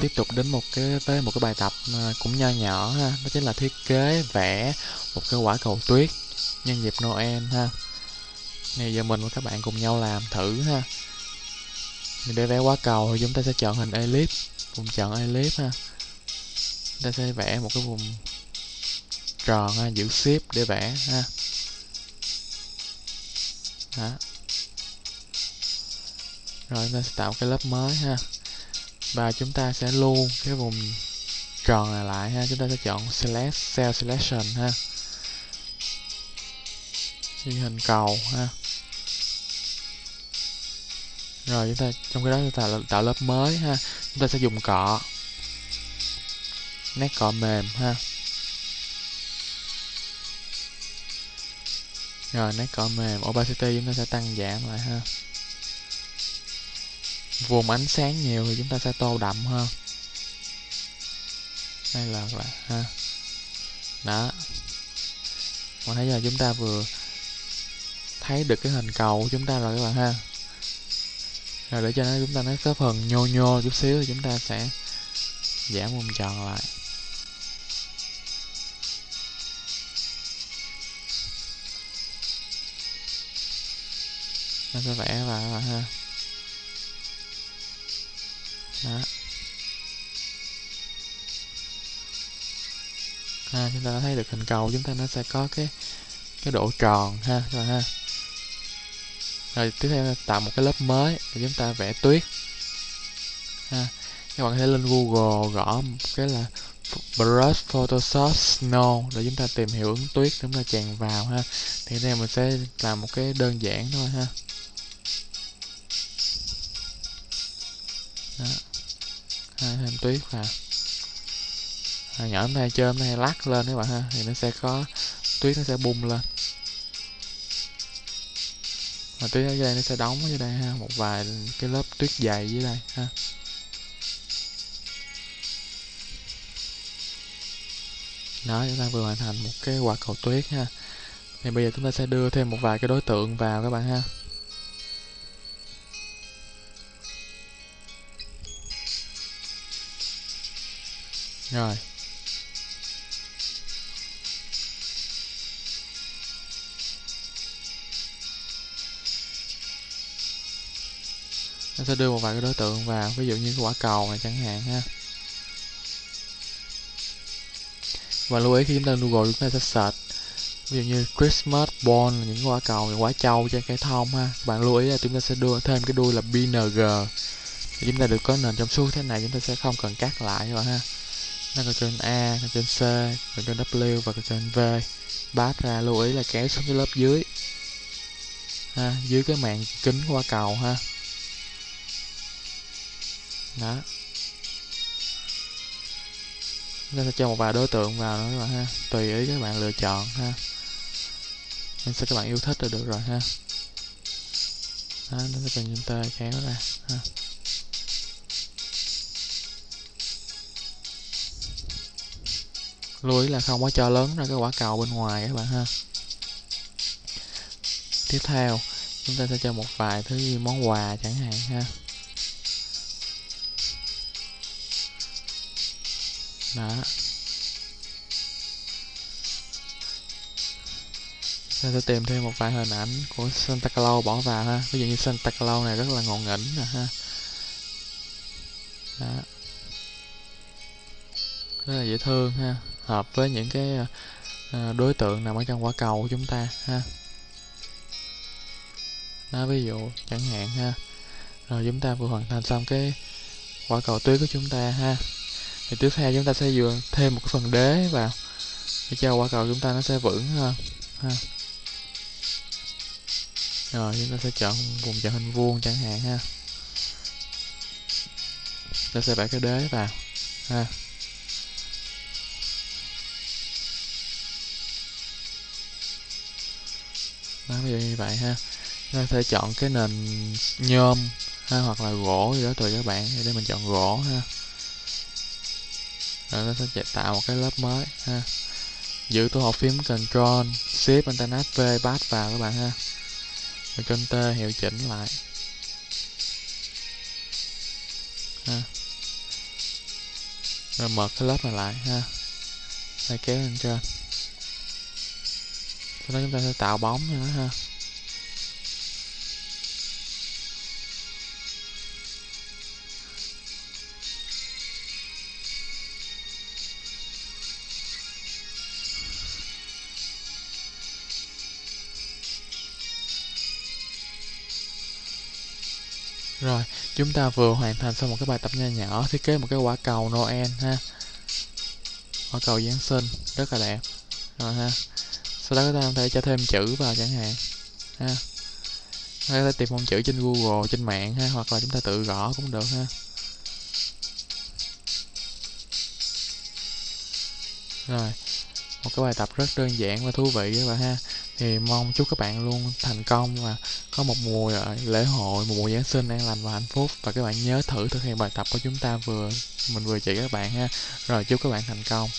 tiếp tục đến một cái, tới một cái bài tập à, cũng nho nhỏ ha. Đó chính là thiết kế vẽ một cái quả cầu tuyết nhân dịp Noel ha. Này giờ mình và các bạn cùng nhau làm thử ha. Để vẽ quả cầu thì chúng ta sẽ chọn hình elip vùng chọn elip ha. Chúng ta sẽ vẽ một cái vùng tròn ha, giữ ship để vẽ ha. Đó. Rồi chúng ta sẽ tạo cái lớp mới ha và chúng ta sẽ lưu cái vùng tròn này lại ha. Chúng ta sẽ chọn select cell selection ha. Như hình cầu ha. Rồi chúng ta trong cái đó chúng ta tạo, tạo lớp mới ha. Chúng ta sẽ dùng cọ. Nét cọ mềm ha. Rồi nét cọ mềm. Opacity chúng ta sẽ tăng giảm lại ha vùng ánh sáng nhiều thì chúng ta sẽ tô đậm hơn. Đây là là ha. Đó. Còn thấy giờ chúng ta vừa thấy được cái hình cầu của chúng ta rồi các bạn ha. Rồi để cho nó, chúng ta nó có phần nhô nhô chút xíu thì chúng ta sẽ giảm vòng tròn lại. Nó sẽ vẽ vào các bạn ha đó. Ha, chúng ta đã thấy được hình cầu, chúng ta nó sẽ có cái cái độ tròn ha rồi ha. Rồi, tiếp theo tạo một cái lớp mới để chúng ta vẽ tuyết. Ha, các bạn có thể lên google gõ cái là brush photoshop snow để chúng ta tìm hiểu ứng tuyết chúng ta chèn vào ha. Thì đây mình sẽ làm một cái đơn giản thôi ha. Đó hai thêm tuyết vào à, nhỏ hôm nay chơi hôm nay lắc lên các bạn ha thì nó sẽ có tuyết nó sẽ bung lên. Và tuyết ở đây nó sẽ đóng ở dưới đây ha một vài cái lớp tuyết dày dưới đây ha. Đó chúng ta vừa hoàn thành một cái quả cầu tuyết ha. Thì bây giờ chúng ta sẽ đưa thêm một vài cái đối tượng vào các bạn ha. Rồi. Nó sẽ đưa một vài cái đối tượng vào, ví dụ như cái quả cầu này chẳng hạn ha. Và lưu ý khi chúng ta google chúng ta sẽ search. Ví dụ như Christmas ball là những quả cầu những quả trâu trên cây thông ha. Bạn lưu ý là chúng ta sẽ đưa thêm cái đuôi là BNG thì chúng ta được có nền trong suốt thế này, chúng ta sẽ không cần cắt lại rồi ha nó có trên A, có trên C, có trên W và có trên V. Bát ra lưu ý là kéo xuống cái lớp dưới. Ha, dưới cái mạng kính quả cầu ha. Đó. Chúng ta sẽ cho một vài đối tượng vào nữa các bạn ha tùy ý các bạn lựa chọn ha. Nên sẽ các bạn yêu thích là được rồi ha. Đó nó sẽ cần chúng ta kéo ra ha. Lưu ý là không có cho lớn ra cái quả cầu bên ngoài các bạn ha. Tiếp theo, chúng ta sẽ cho một vài thứ như món quà chẳng hạn ha. Đó. Ta sẽ tìm thêm một vài hình ảnh của Santa Claus bỏ vào ha. Ví dụ như Santa Claus này rất là ngộ nghĩnh nè ha. Đó. Rất là dễ thương ha hợp với những cái ờ, đối tượng nằm ở trong quả cầu của chúng ta, ha. Đó ví dụ, chẳng hạn, ha, rồi chúng ta vừa hoàn thành xong cái quả cầu tuyết của chúng ta, ha, thì tiếp theo chúng ta sẽ vừa thêm một cái phần đế vào để cho quả cầu chúng ta nó sẽ vững hơn, ha. Rồi chúng ta sẽ chọn vùng chọn hình vuông chẳng hạn, ha. Ta sẽ vẽ cái đế vào, ha. Đó, ví dụ như vậy ha. Nó ta thể chọn cái nền nhôm ha, hoặc là gỗ gì đó tùy các bạn để mình chọn gỗ ha. Rồi nó sẽ tạo một cái lớp mới ha. Giữ tổ hợp phím Ctrl Shift Internet V pass vào các bạn ha. Rồi Ctrl T hiệu chỉnh lại. Ha. Rồi mở cái lớp này lại ha. Đây, kéo lên trên sau đó chúng ta sẽ tạo bóng cho nó ha Rồi, chúng ta vừa hoàn thành xong một cái bài tập nho nhỏ thiết kế một cái quả cầu Noel ha. Quả cầu Giáng sinh rất là đẹp. Rồi ha. Sau đó chúng ta có thể cho thêm chữ vào chẳng hạn. Ha. Có thể tìm phong chữ trên Google, trên mạng ha, hoặc là chúng ta tự gõ cũng được ha. Rồi, một cái bài tập rất đơn giản và thú vị các bạn ha thì mong chúc các bạn luôn thành công và có một mùa lễ hội một mùa giáng sinh an lành và hạnh phúc và các bạn nhớ thử thực hiện bài tập của chúng ta vừa mình vừa chỉ các bạn ha rồi chúc các bạn thành công